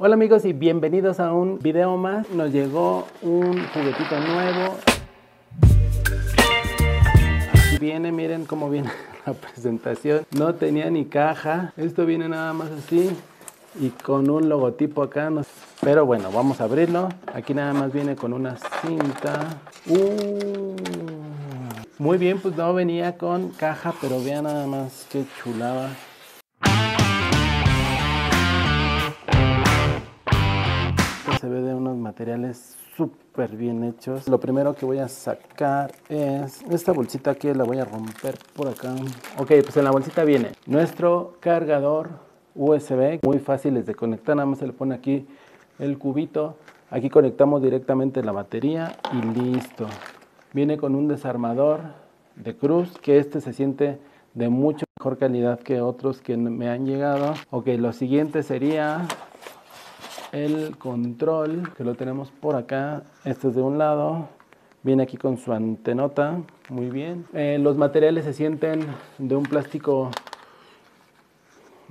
Hola amigos y bienvenidos a un video más. Nos llegó un juguetito nuevo. Aquí viene, miren cómo viene la presentación. No tenía ni caja. Esto viene nada más así y con un logotipo acá. Pero bueno, vamos a abrirlo. Aquí nada más viene con una cinta. Uh. Muy bien, pues no venía con caja, pero vean nada más qué chulada. Se ve de unos materiales súper bien hechos. Lo primero que voy a sacar es esta bolsita que la voy a romper por acá. Ok, pues en la bolsita viene nuestro cargador USB, muy fáciles de conectar, nada más se le pone aquí el cubito. Aquí conectamos directamente la batería y listo. Viene con un desarmador de cruz, que este se siente de mucho mejor calidad que otros que me han llegado. Ok, lo siguiente sería el control, que lo tenemos por acá. Este es de un lado. Viene aquí con su antenota, muy bien. Eh, los materiales se sienten de un plástico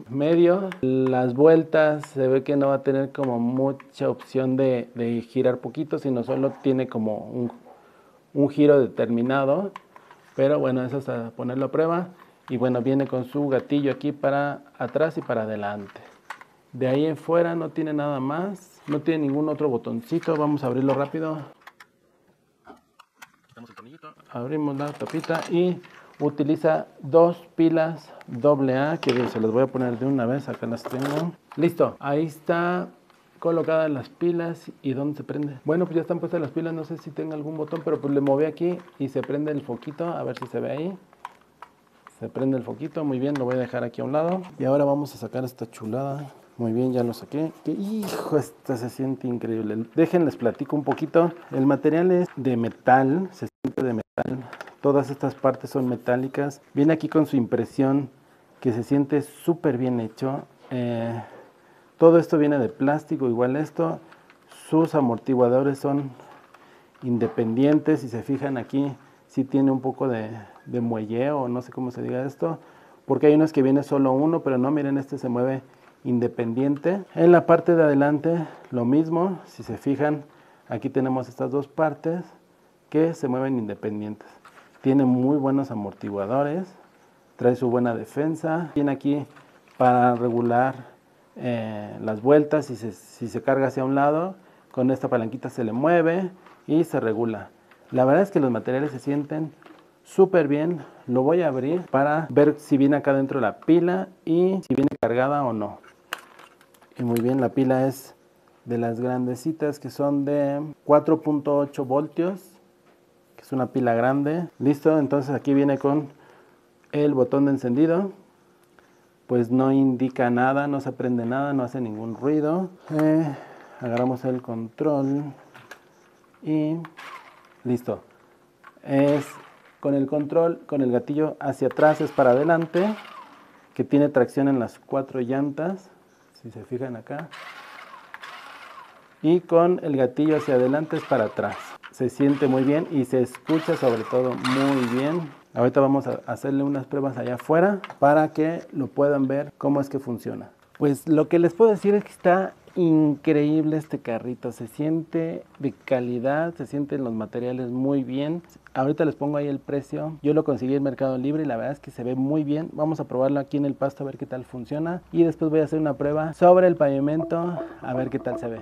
medio. Las vueltas se ve que no va a tener como mucha opción de, girar poquito, sino solo tiene como un, un, giro determinado. Pero bueno, eso es a ponerlo a prueba. Y bueno, viene con su gatillo aquí para atrás y para adelante. De ahí en fuera no tiene nada más. No tiene ningún otro botoncito. Vamos a abrirlo rápido. Abrimos la tapita y utiliza dos pilas AA que se las voy a poner de una vez. Acá las tengo. Listo. Ahí está colocadas las pilas y dónde se prende. Bueno, pues ya están puestas las pilas. No sé si tenga algún botón, pero pues le moví aquí y se prende el foquito. A ver si se ve ahí. Se prende el foquito. Muy bien, lo voy a dejar aquí a un lado. Y ahora vamos a sacar esta chulada. Muy bien, ya lo saqué. ¡Qué hijo! Esta se siente increíble. Déjenles platico un poquito. El material es de metal, se siente de metal. Todas estas partes son metálicas. Viene aquí con su impresión que se siente súper bien hecho. Eh, todo esto viene de plástico, igual esto. Sus amortiguadores son independientes. Si se fijan aquí, sí tiene un poco de, de muelleo, no sé cómo se diga esto. Porque hay unos que viene solo uno, pero no, miren, este se mueve independiente. En la parte de adelante lo mismo, si se fijan, aquí tenemos estas dos partes que se mueven independientes. Tiene muy buenos amortiguadores, trae su buena defensa, tiene aquí para regular eh, las vueltas, si se, si se carga hacia un lado, con esta palanquita se le mueve y se regula. La verdad es que los materiales se sienten súper bien. Lo voy a abrir para ver si viene acá dentro la pila y si viene cargada o no. Y muy bien, la pila es de las grandecitas que son de 4.8 voltios, que es una pila grande. Listo, entonces aquí viene con el botón de encendido. Pues no indica nada, no se prende nada, no hace ningún ruido. Eh, agarramos el control y listo. Es con el control, con el gatillo hacia atrás es para adelante, que tiene tracción en las cuatro llantas si se fijan acá. Y con el gatillo hacia adelante es para atrás. Se siente muy bien y se escucha sobre todo muy bien. Ahorita vamos a hacerle unas pruebas allá afuera para que lo puedan ver cómo es que funciona. Pues lo que les puedo decir es que está increíble este carrito, se siente de calidad, se sienten los materiales muy bien. Ahorita les pongo ahí el precio. Yo lo conseguí en Mercado Libre y la verdad es que se ve muy bien. Vamos a probarlo aquí en el pasto a ver qué tal funciona y después voy a hacer una prueba sobre el pavimento a ver qué tal se ve.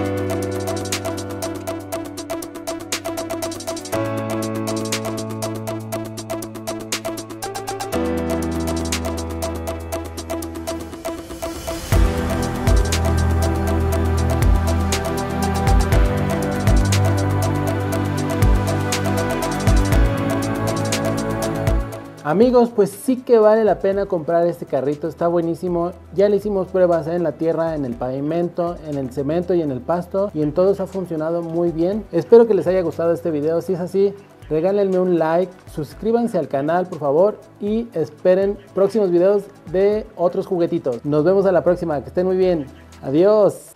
Bye. Amigos, pues sí que vale la pena comprar este carrito, está buenísimo. Ya le hicimos pruebas en la tierra, en el pavimento, en el cemento y en el pasto y en todos ha funcionado muy bien. Espero que les haya gustado este video, si es así, regálenme un like, suscríbanse al canal por favor y esperen próximos videos de otros juguetitos. Nos vemos a la próxima, que estén muy bien. Adiós.